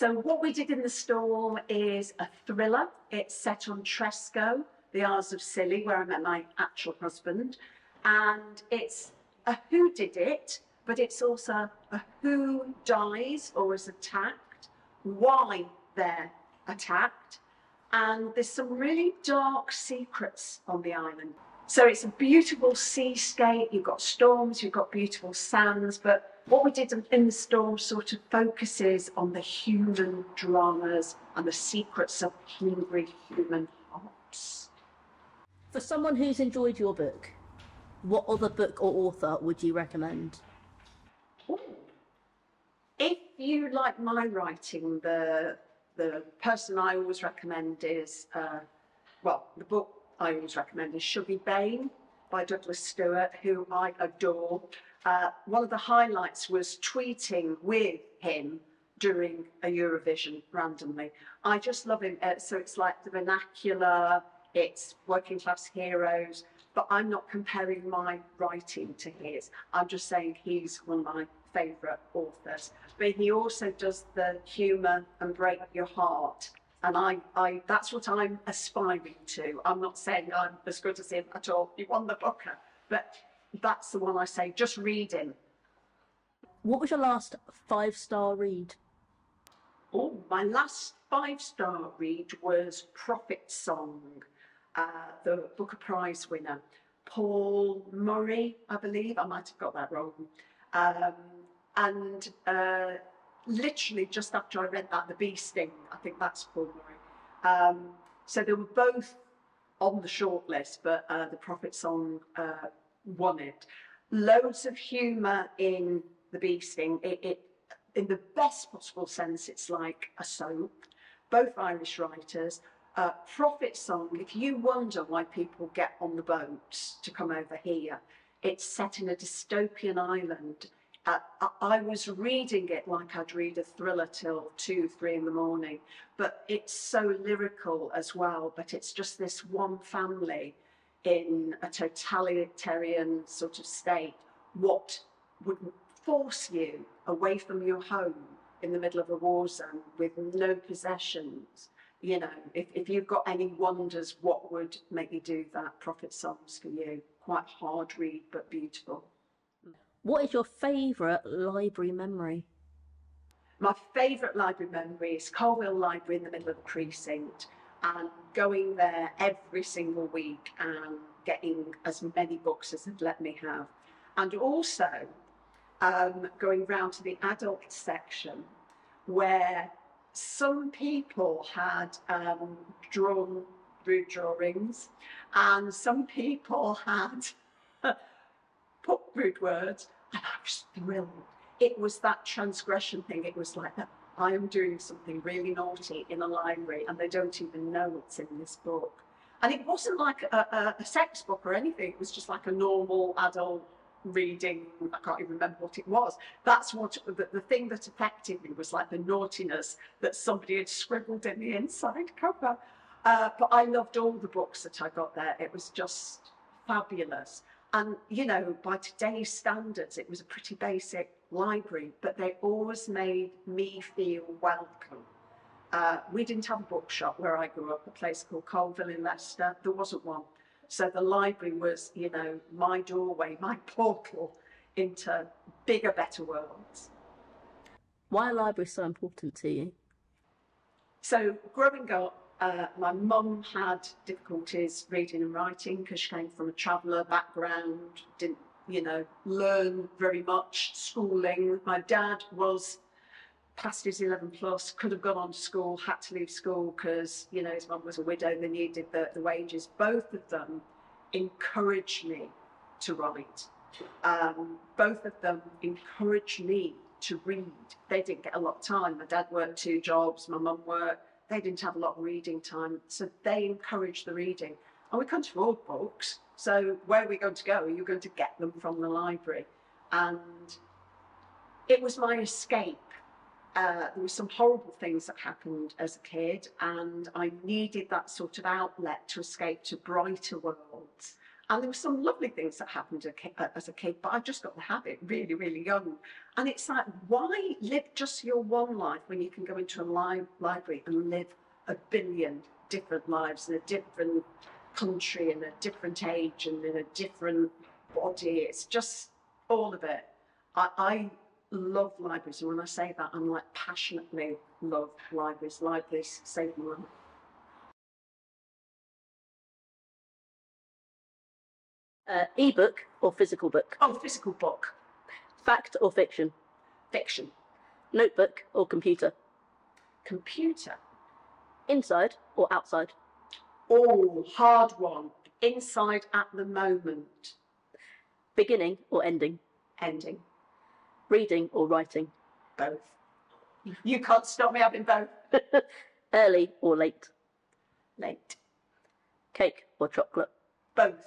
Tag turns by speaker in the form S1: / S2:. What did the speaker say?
S1: So what we did in the storm is a thriller. It's set on Tresco, the Isles of Scilly, where I met my actual husband. And it's a who did it, but it's also a who dies or is attacked, why they're attacked, and there's some really dark secrets on the island. So it's a beautiful seascape, you've got storms, you've got beautiful sands, but what we did in the storm sort of focuses on the human dramas and the secrets of hungry human hearts.
S2: For someone who's enjoyed your book, what other book or author would you recommend?
S1: If you like my writing, the the person I always recommend is, uh, well, the book I always recommend is Shuggie Bain by Douglas Stuart, who I adore. Uh, one of the highlights was tweeting with him during a Eurovision randomly. I just love him. Uh, so it's like the vernacular, it's working class heroes, but I'm not comparing my writing to his. I'm just saying he's one of my favourite authors. But he also does the humour and break your heart. And I, I, that's what I'm aspiring to. I'm not saying I'm as good as him at all. He won the Booker. But that's the one I say, just reading.
S2: What was your last five star read?
S1: Oh, my last five star read was Prophet Song, uh, the Booker Prize winner. Paul Murray, I believe. I might have got that wrong. Um, and uh, literally just after I read that, The Bee Sting, I think that's Paul Murray. Um, so they were both on the shortlist, but uh, The Prophet Song won it. Loads of humour in The Bee Sting. It, it, in the best possible sense, it's like a soap. Both Irish writers. Uh, Prophet Song, if you wonder why people get on the boats to come over here, it's set in a dystopian island uh, I was reading it like I'd read a thriller till two, three in the morning, but it's so lyrical as well. But it's just this one family in a totalitarian sort of state. What would force you away from your home in the middle of a war zone with no possessions? You know, if, if you've got any wonders, what would make you do that? Prophet Songs for you. Quite hard read, but beautiful.
S2: What is your favourite library memory?
S1: My favourite library memory is Coalville Library in the middle of the precinct and going there every single week and getting as many books as they'd let me have. And also um, going round to the adult section where some people had um, drawn rude drawings and some people had put rude words, and I was thrilled. It was that transgression thing. It was like that. I am doing something really naughty in a library, and they don't even know what's in this book. And it wasn't like a, a, a sex book or anything. It was just like a normal adult reading. I can't even remember what it was. That's what the, the thing that affected me was like the naughtiness that somebody had scribbled in the inside cover. Uh, but I loved all the books that I got there. It was just fabulous. And, you know, by today's standards, it was a pretty basic library, but they always made me feel welcome. Uh, we didn't have a bookshop where I grew up, a place called Coalville in Leicester. There wasn't one. So the library was, you know, my doorway, my portal into bigger, better worlds.
S2: Why are libraries so important to you?
S1: So growing up, uh, my mum had difficulties reading and writing because she came from a traveller background, didn't, you know, learn very much schooling. My dad was past his 11 plus, could have gone on to school, had to leave school because, you know, his mum was a widow, they needed the, the wages. Both of them encouraged me to write. Um, both of them encouraged me to read. They didn't get a lot of time. My dad worked two jobs, my mum worked they didn't have a lot of reading time, so they encouraged the reading. And we couldn't afford books, so where are we going to go? You're going to get them from the library. And it was my escape. Uh, there were some horrible things that happened as a kid, and I needed that sort of outlet to escape to brighter worlds. And there were some lovely things that happened uh, as a kid, but I just got the habit really, really young. And it's like, why live just your one life when you can go into a li- library and live a billion different lives in a different country and a different age and in a different body? It's just all of it. I, I love libraries, and when I say that, I'm like passionately love libraries. Libraries save my life.
S2: Uh, ebook or physical book?
S1: Oh, physical book,
S2: Fact or fiction?
S1: fiction,
S2: Notebook or computer?
S1: computer.
S2: Inside or outside?
S1: Oh, hard one. Inside at the moment.
S2: Beginning or ending?
S1: Ending.
S2: Reading or writing?
S1: Both. You can't stop me having both.
S2: Early or late?
S1: Late.
S2: Cake or chocolate?
S1: Both.